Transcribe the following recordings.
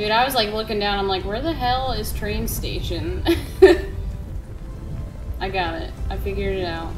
Dude, I was like looking down, I'm like, where the hell is train station? I got it. I figured it out.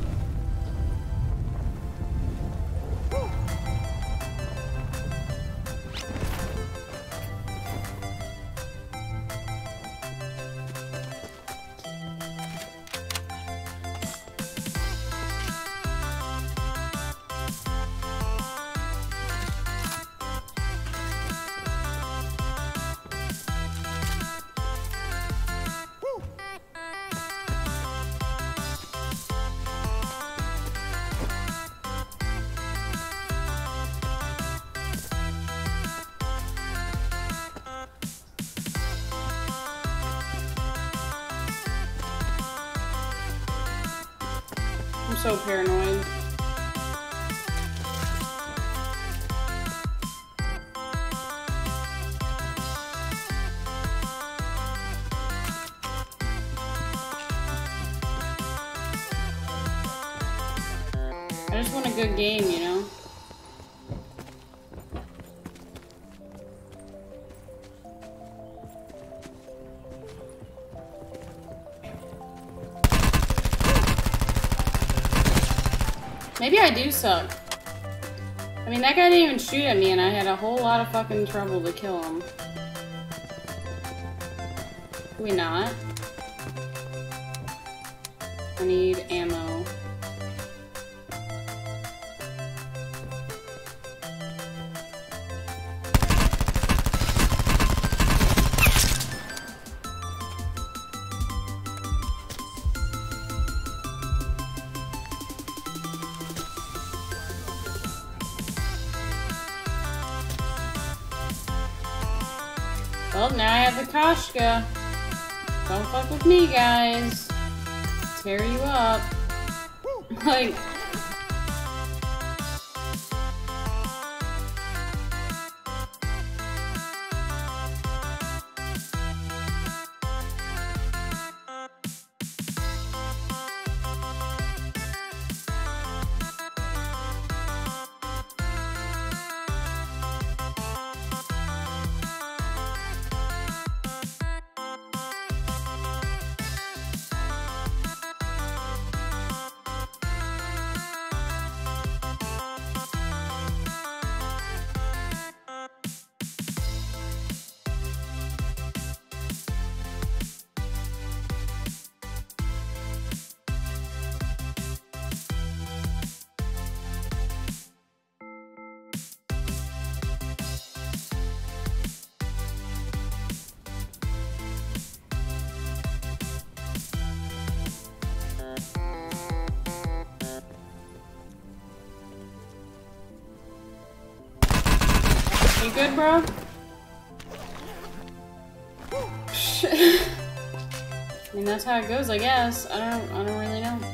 I'm so paranoid. I just want a good game, you know? Maybe I do suck. I mean, that guy didn't even shoot at me and I had a whole lot of fucking trouble to kill him. We not. I need ammo. Have the. Don't fuck with me, guys. Tear you up. like, good, bro? Shit. I mean, that's how it goes, I guess. I don't, I don't really know.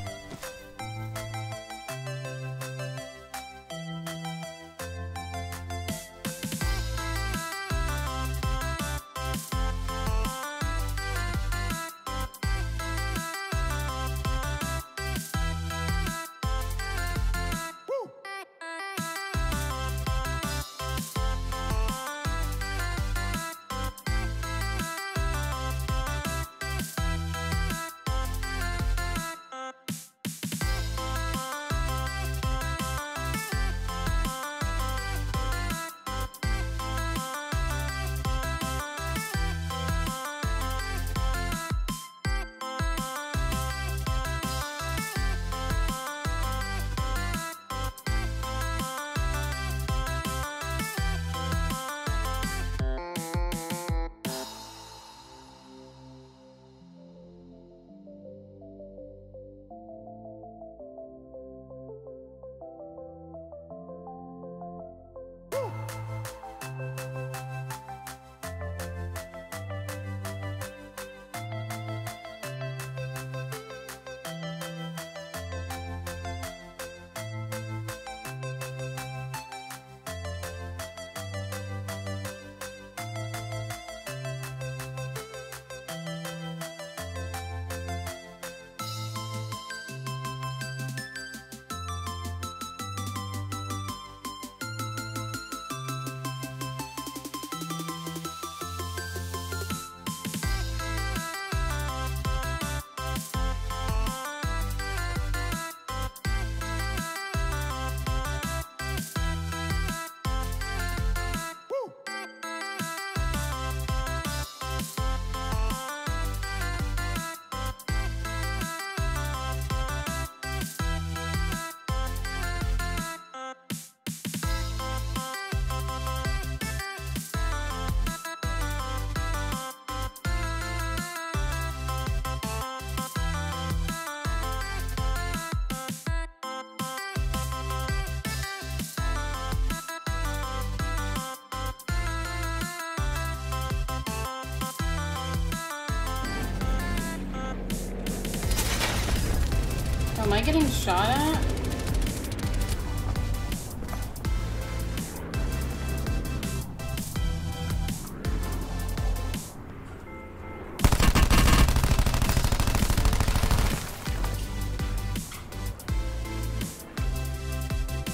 Am I getting shot at?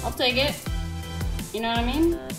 I'll take it. You know what I mean?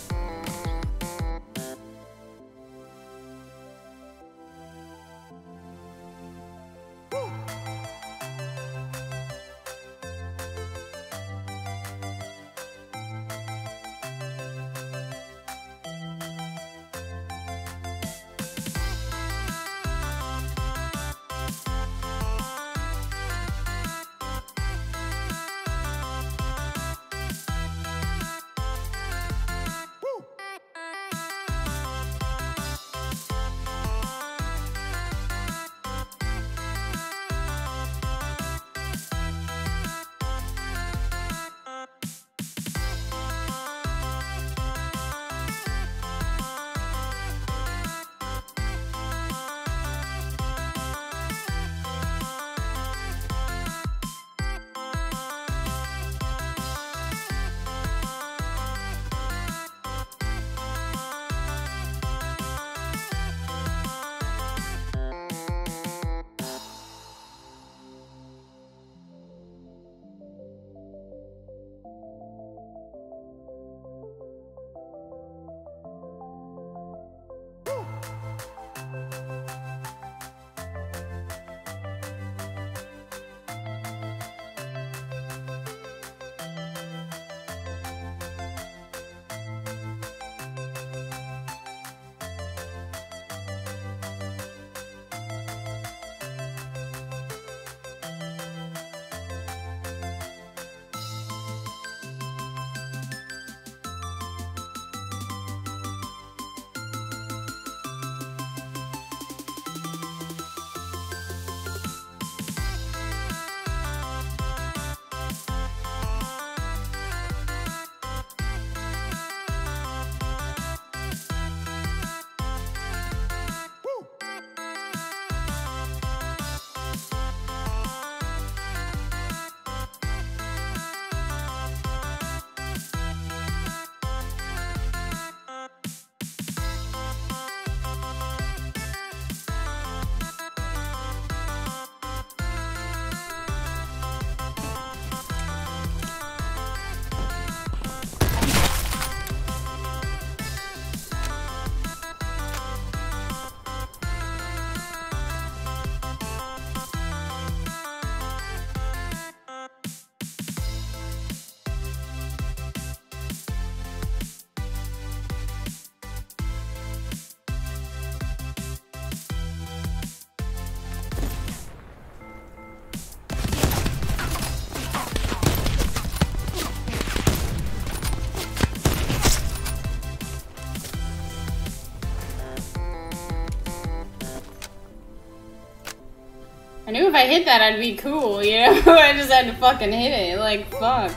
I knew if I hit that, I'd be cool, you know? I just had to fucking hit it. Like, fuck.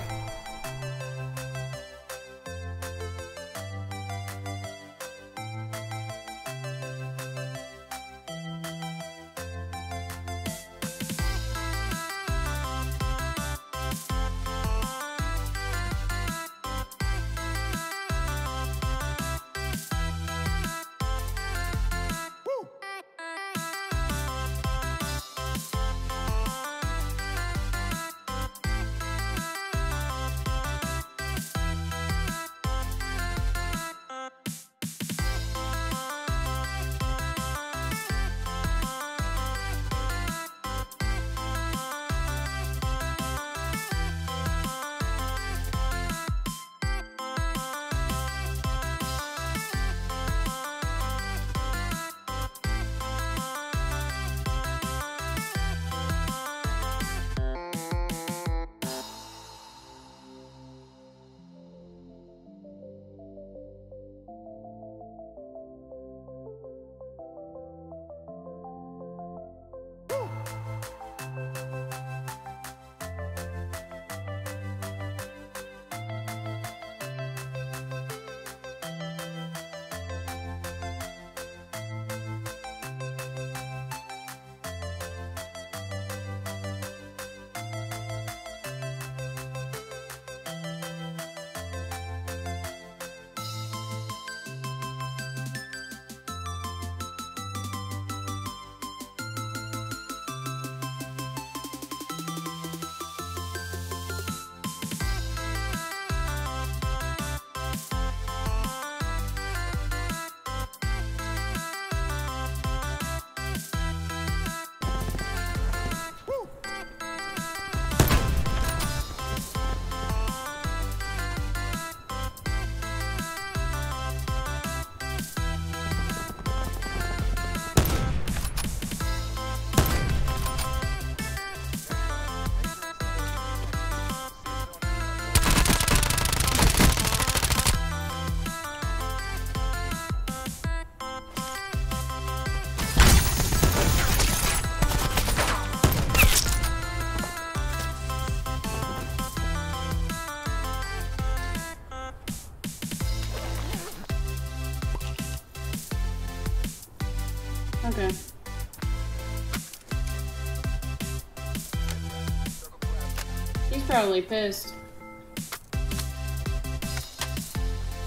Probably pissed.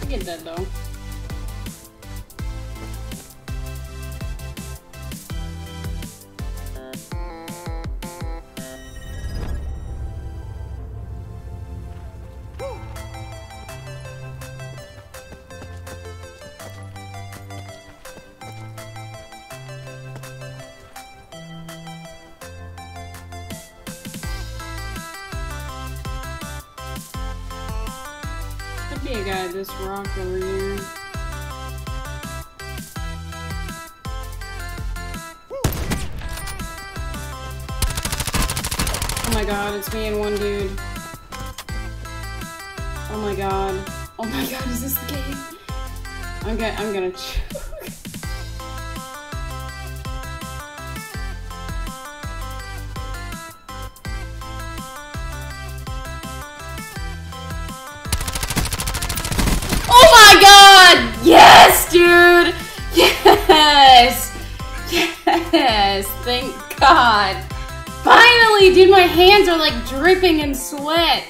I get that though. Be a this rock over here. Oh my god, it's me and one dude. Oh my god. Oh my god, is this the game? I'm gonna I'm gonna Yes, dude! Yes! Yes! Thank God! Finally, dude, my hands are like dripping in sweat.